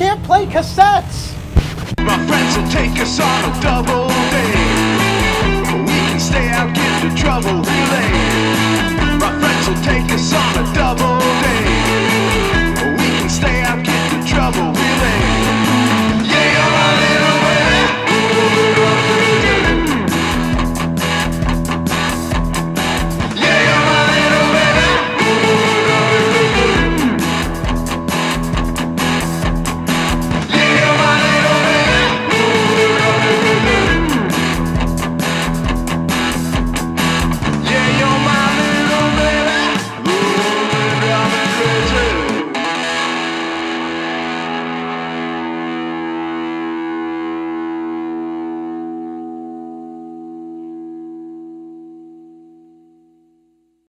can't play cassettes. My friends will take us on a double date.